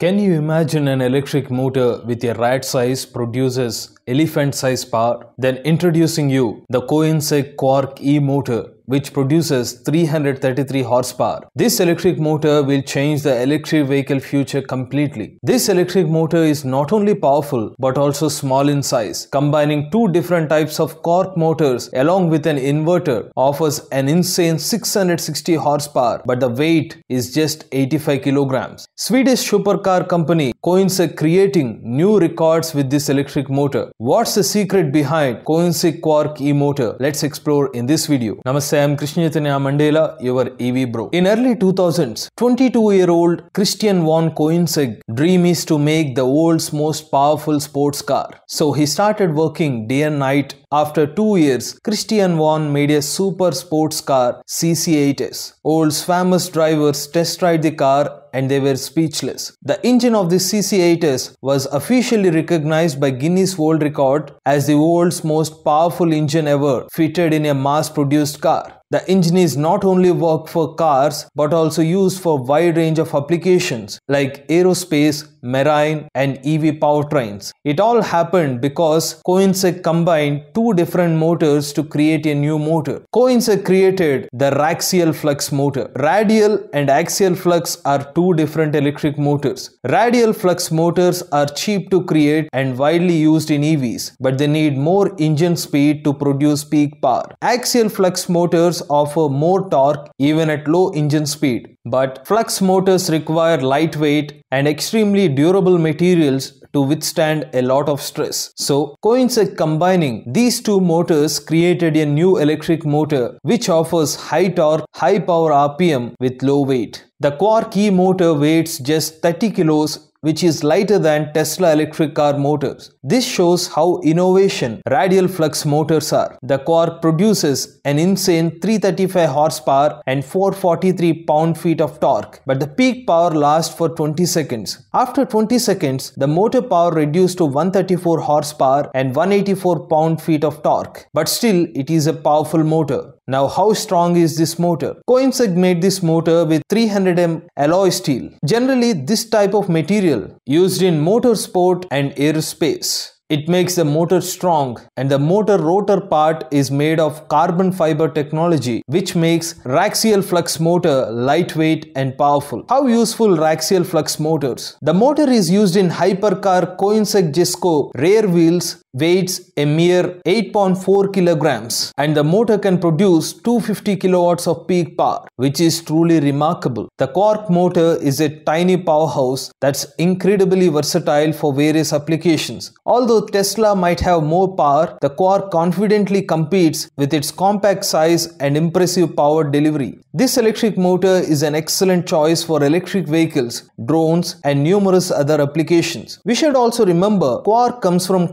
Can you imagine an electric motor with a rat size produces elephant size power? Then introducing you the Koenigsegg Quark E motor which produces 333 horsepower. This electric motor will change the electric vehicle future completely. This electric motor is not only powerful but also small in size. Combining two different types of Quark motors along with an inverter offers an insane 660 horsepower but the weight is just 85 kilograms. Swedish supercar company Koenigsegg creating new records with this electric motor. What's the secret behind Koenigsegg Quark E motor? Let's explore in this video. Namaste, I am Krishna Chaitanya Mandela, your EV bro. In early 2000s, 22-year-old Christian von Koenigsegg dream is to make the world's most powerful sports car. So he started working day and night. After two years, Christian von made a super sports car CC8S. World's famous drivers test ride the car and they were speechless. The engine of the CC8S was officially recognized by Guinness World Record as the world's most powerful engine ever fitted in a mass-produced car. The engine is not only work for cars but also used for wide range of applications like aerospace, marine and EV powertrains. It all happened because Koenigsegg combined two different motors to create a new motor. Koenigsegg created the Raxial flux motor. Radial and axial flux are two different electric motors. Radial flux motors are cheap to create and widely used in EVs but they need more engine speed to produce peak power. Axial flux motors offer more torque even at low engine speed. But flux motors require lightweight and extremely durable materials to withstand a lot of stress. So Koenigsegg combining these two motors created a new electric motor which offers high torque, high power RPM with low weight. The Quark E motor weighs just 30 kilos which is lighter than Tesla electric car motors. This shows how innovation radial flux motors are. The Quark produces an insane 335 horsepower and 443 pound-feet of torque, but the peak power lasts for 20 seconds. After 20 seconds, the motor power reduced to 134 horsepower and 184 pound-feet of torque, but still it is a powerful motor. Now how strong is this motor? Koenigsegg made this motor with 300M alloy steel. Generally this type of material used in motorsport and aerospace. It makes the motor strong and the motor rotor part is made of carbon fiber technology which makes Raxial flux motor lightweight and powerful. How useful Raxial flux motors? The motor is used in hypercar Koenigsegg Jesko rear wheels weighs a mere 8.4 kilograms and the motor can produce 250 kilowatts of peak power which is truly remarkable. The Quark motor is a tiny powerhouse that's incredibly versatile for various applications. Although Tesla might have more power, the Quark confidently competes with its compact size and impressive power delivery. This electric motor is an excellent choice for electric vehicles, drones and numerous other applications. We should also remember Quark comes from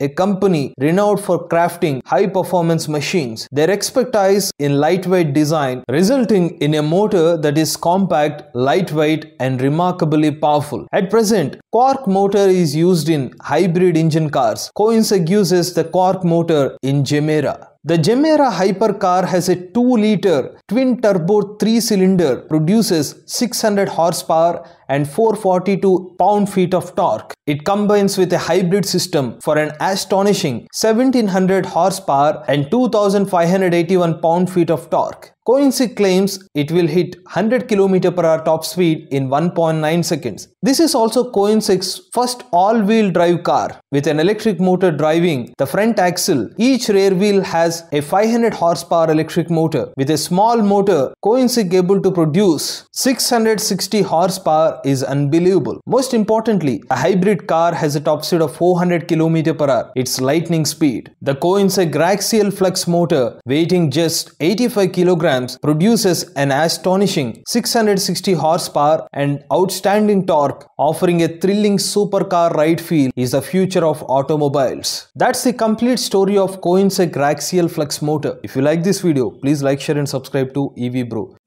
A company renowned for crafting high performance machines. Their expertise in lightweight design resulting in a motor that is compact, lightweight and remarkably powerful. At present, Quark motor is used in hybrid engine cars. Koenigsegg uses the Quark motor in Gemera. The Gemera hypercar has a 2-liter twin-turbo 3-cylinder, produces 600 horsepower and 442 pound-feet of torque. It combines with a hybrid system for an astonishing 1700 horsepower and 2581 pound-feet of torque. Koenigsegg claims it will hit 100 km per hour top speed in 1.9 seconds. This is also Koenigsegg's first all-wheel drive car with an electric motor driving the front axle. Each rear wheel has a 500 horsepower electric motor. With a small motor, Koenigsegg able to produce 660 horsepower is unbelievable. Most importantly, a hybrid car has a top speed of 400 km per hour. It's lightning speed. The Koenigsegg Raxial Flux motor weighing just 85 kilograms produces an astonishing 660 horsepower and outstanding torque offering a thrilling supercar ride feel is the future of automobiles. That's the complete story of Koenigsegg Raxial Flux motor. If you like this video, please like, share and subscribe to EV Bro.